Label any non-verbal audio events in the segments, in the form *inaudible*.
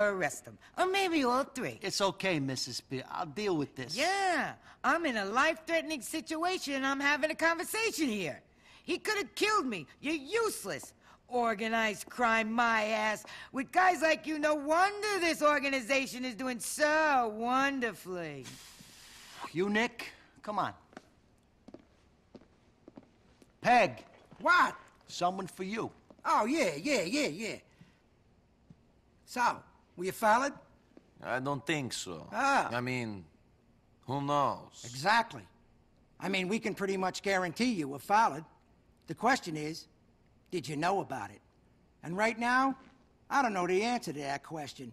arrest them. Or maybe all three. It's okay, Mrs. B. I'll deal with this. Yeah, I'm in a life-threatening situation and I'm having a conversation here. He could have killed me. You're useless. Organized crime, my ass. With guys like you, no wonder this organization is doing so wonderfully. You, Nick? Come on. Peg, What? someone for you. Oh, yeah, yeah, yeah, yeah. So, were you followed? I don't think so. Ah. I mean, who knows? Exactly. I mean, we can pretty much guarantee you were followed. The question is, did you know about it? And right now, I don't know the answer to that question.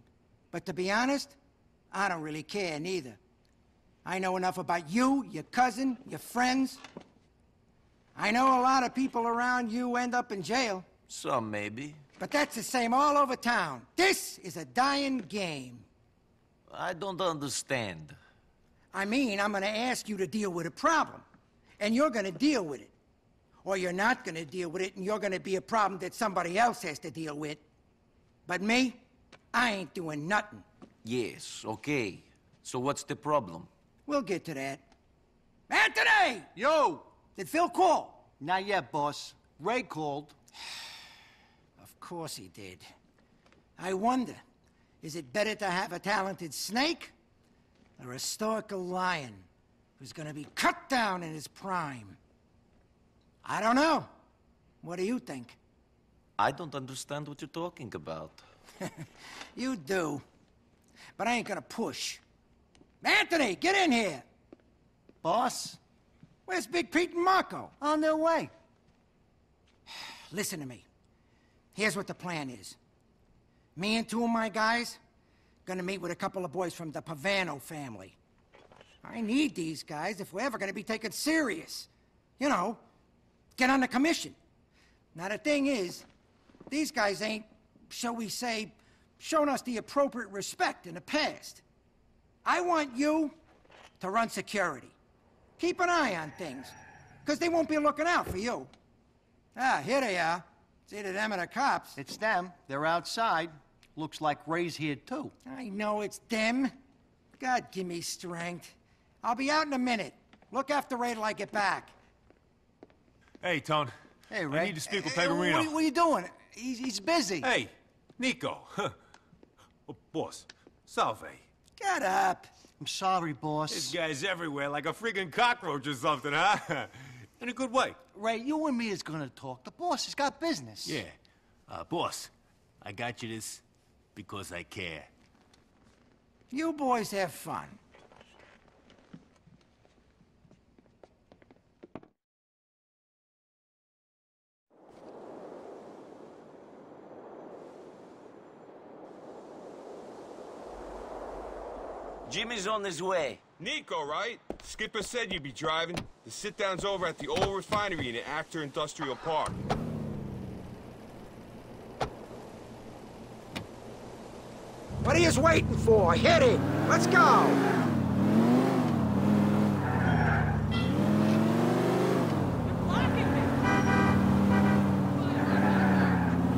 But to be honest, I don't really care neither. I know enough about you, your cousin, your friends. I know a lot of people around you end up in jail. Some maybe. But that's the same all over town. This is a dying game. I don't understand. I mean, I'm gonna ask you to deal with a problem. And you're gonna deal with it. Or you're not gonna deal with it, and you're gonna be a problem that somebody else has to deal with. But me, I ain't doing nothing. Yes, okay. So what's the problem? We'll get to that. Anthony! Yo! Did Phil call? Not yet, boss. Ray called. Of course he did. I wonder, is it better to have a talented snake or a stoical lion who's gonna be cut down in his prime? I don't know. What do you think? I don't understand what you're talking about. *laughs* You do. But I ain't gonna push. Anthony, get in here! Boss? Where's Big Pete and Marco? On their way. *sighs* Listen to me. Here's what the plan is. Me and two of my guys gonna meet with a couple of boys from the Pavano family. I need these guys if we're ever gonna be taken serious. You know, get on the commission. Now the thing is, these guys ain't, shall we say, shown us the appropriate respect in the past. I want you to run security. Keep an eye on things, because they won't be looking out for you. Ah, here they are. It's either them or the cops. It's them. They're outside. Looks like Ray's here, too. I know it's them. God, give me strength. I'll be out in a minute. Look after Ray till I get back. Hey, Tone. Hey, Ray. I need to speak with Hey, Pegorino. What, are you- what are you doing? He's, he's busy. Hey, Nico. *laughs* oh, boss, salve. Get up. I'm sorry, boss. This guy's everywhere like a freaking cockroach or something, huh? *laughs* In a good way. Ray, you and me is gonna talk. The boss has got business. Yeah. Uh, boss, I got you this because I care. You boys have fun. Jimmy's on his way. Nico, right? Skipper said you'd be driving. The sit-down's over at the old refinery in the Acter Industrial Park. What are you waiting for? Hit it. Let's go.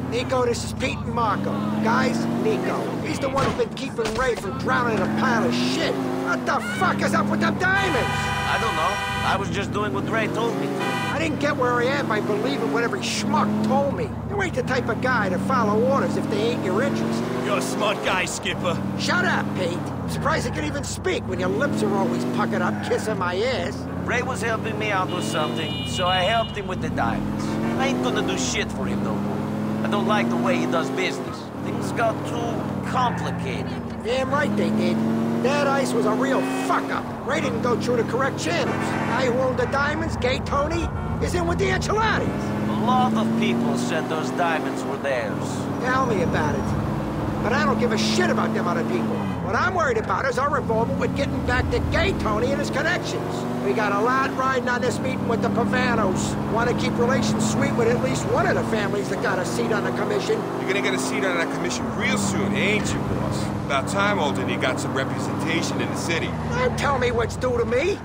Nico, this is Pete and Marco. Guys, Nico. He's the one who's been keeping Ray from drowning in a pile of shit. What the fuck is up with them diamonds? I don't know. I was just doing what Ray told me. I didn't get where I am by believing what every schmuck told me. You ain't the type of guy to follow orders if they ain't your interest. You're a smart guy, Skipper. Shut up, Pete. I'm surprised you can even speak when your lips are always puckered up kissing my ass. Ray was helping me out with something, so I helped him with the diamonds. I ain't gonna do shit for him no more. I don't like the way he does business. Things got too complicated. Damn right they did. That ice was a real fuck-up. Ray didn't go through the correct channels. I who owned the diamonds, Gay Tony, is in with the enchiladas. A lot of people said those diamonds were theirs. Tell me about it. But I don't give a shit about them other people. What I'm worried about is our involvement with getting back to Gay Tony and his connections. We got a lot riding on this meeting with the Pavanos. Want to keep relations sweet with at least one of the families that got a seat on the commission. You're gonna get a seat on that commission real soon, ain't you, boss? About time, Alderney, you got some representation in the city. Don't tell me what's due to me.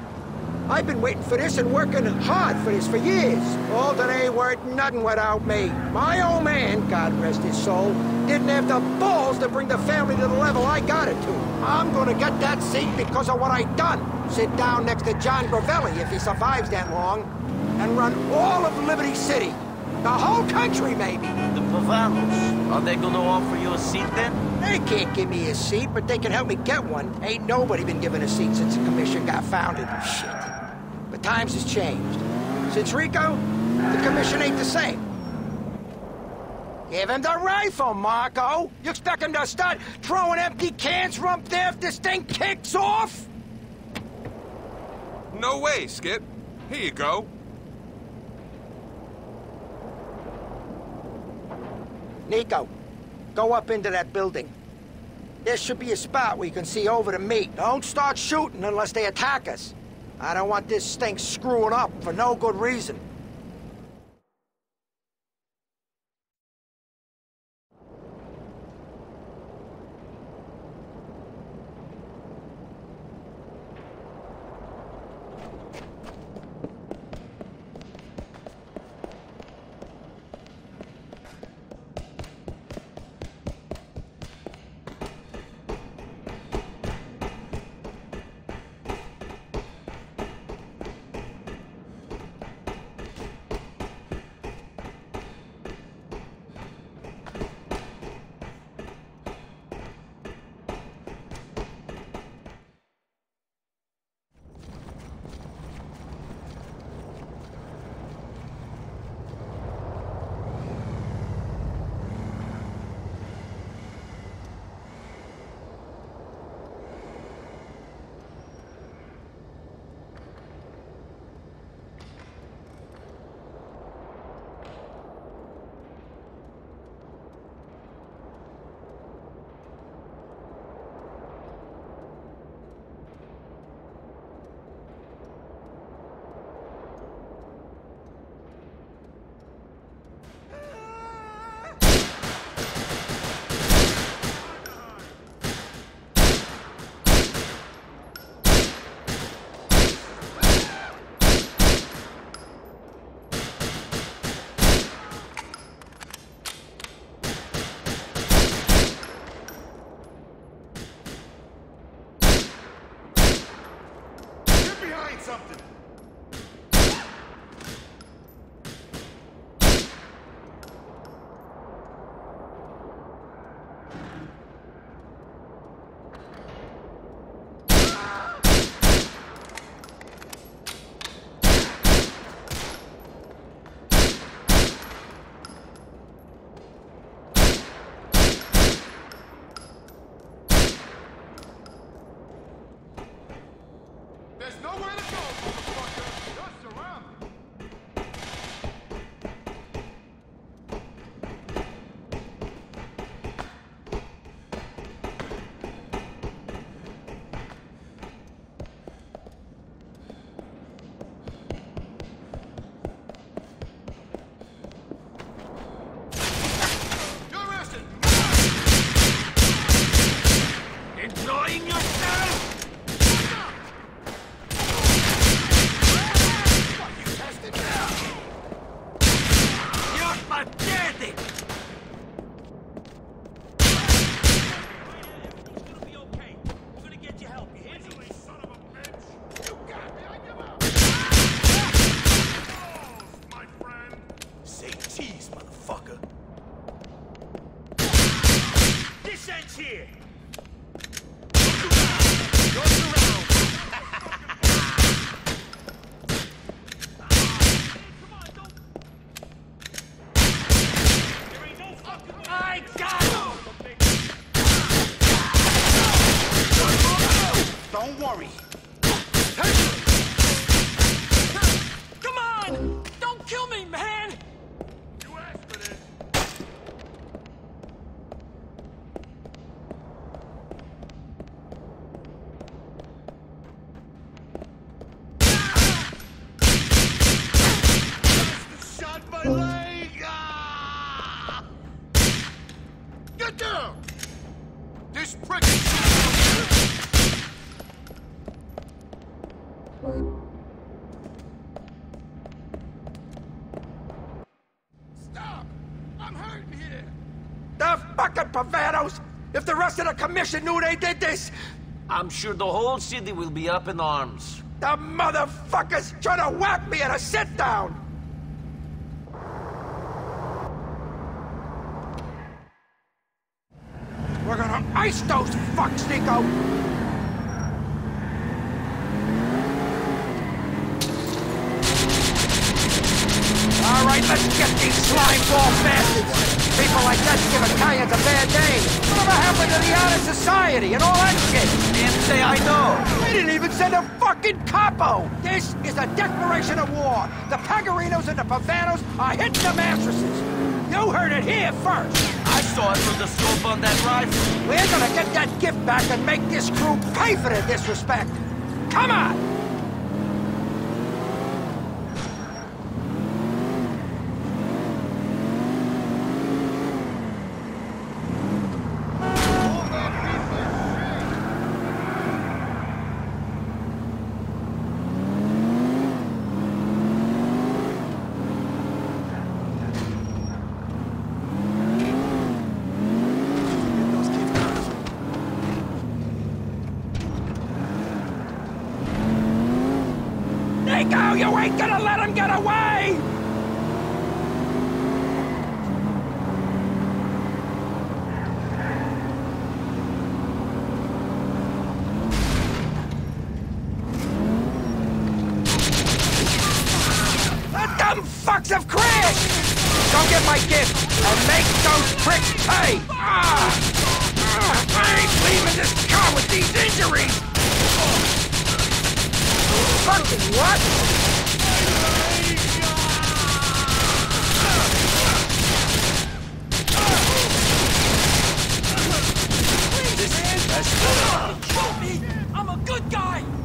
I've been waiting for this and working hard for this for years. Alderney ain't worth nothing without me. My old man, God rest his soul, didn't have the balls to bring the family to the level I got it to. I'm gonna get that seat because of what I done. Sit down next to Jon Gravelli if he survives that long, and run all of Liberty City. The whole country, maybe. The Pavanos, are they gonna offer you a seat then? They can't give me a seat, but they can help me get one. Ain't nobody been given a seat since the commission got founded. Shit. But times has changed. Since RICO, the commission ain't the same. Give him the rifle, Marco! You expect him to start throwing empty cans from up there if this thing kicks off? No way, Skip. Here you go. Nico, go up into that building. There should be a spot where you can see over the meat. Don't start shooting unless they attack us. I don't want this thing screwing up for no good reason. Rest of the commission knew they did this, I'm sure the whole city will be up in arms. the motherfuckers trying to whack me at a sit-down! We're gonna ice those fucks, Nico! All right, let's get these slime ball bastards. People like that give Italians a bad name. Whatever happened to the honor society and all that shit? Can't say I know. They didn't even send a fucking capo. This is a declaration of war. The Pegorinos and the Pavanos are hitting the mattresses. You heard it here first. I saw it through the scope on that rifle. We're gonna get that gift back and make this crew pay for their disrespect. Come on! Nico, you ain't gonna let him get away! Dumb fucks! Go get my gift and make those pricks pay! Ah! I ain't leaving this car with these injuries! Fucking what? I'm a good guy!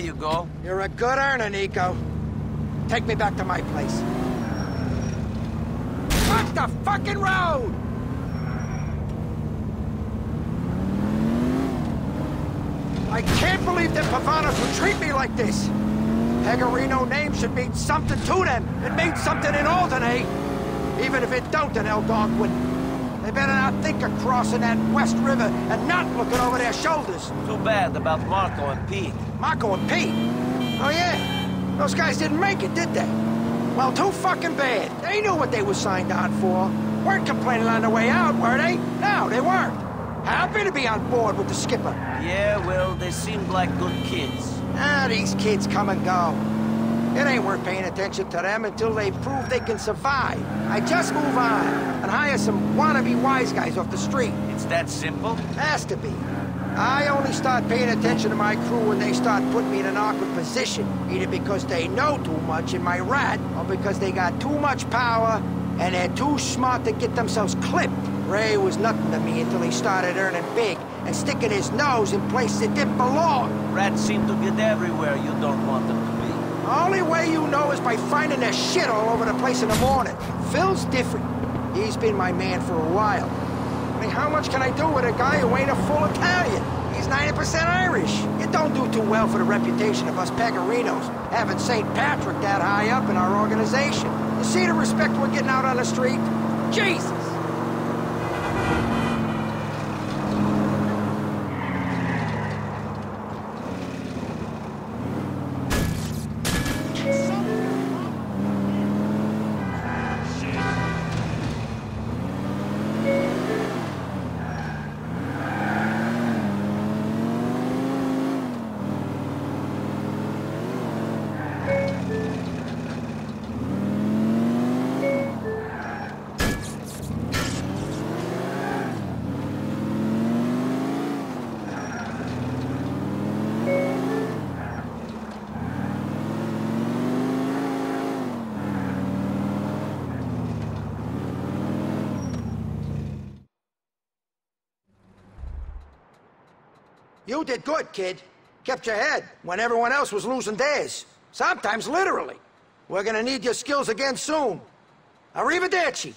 You go. You're a good earner, Nico. Take me back to my place. Fuck the fucking road! I can't believe that Pavanos would treat me like this. Pegorino name should mean something to them. It means something in Alderney. Even if it don't in El Dogwood. They better not think of crossing that West River and not looking over their shoulders. Too bad about Marco and Pete. Marco and Pete. Oh, yeah. Those guys didn't make it, did they? Well, too fucking bad. They knew what they were signed on for. Weren't complaining on the way out, were they? No, they weren't. Happy to be on board with the skipper. Yeah, well, they seemed like good kids. Ah, these kids come and go. It ain't worth paying attention to them until they prove they can survive. I just move on and hire some wannabe wise guys off the street. It's that simple? Has to be. I only start paying attention to my crew when they start putting me in an awkward position. Either because they know too much in my rat, or because they got too much power and they're too smart to get themselves clipped. Ray was nothing to me until he started earning big and sticking his nose in places it didn't belong. Rats seem to get everywhere you don't want them to be. The only way you know is by finding their shit all over the place in the morning. Phil's different. He's been my man for a while. I mean, how much can I do with a guy who ain't a full Italian? He's 90% Irish. It don't do too well for the reputation of us Pegorinos, having St. Patrick that high up in our organization. You see the respect we're getting out on the street? Jesus! You did good, kid. Kept your head when everyone else was losing theirs. Sometimes literally. We're gonna need your skills again soon. Arrivederci.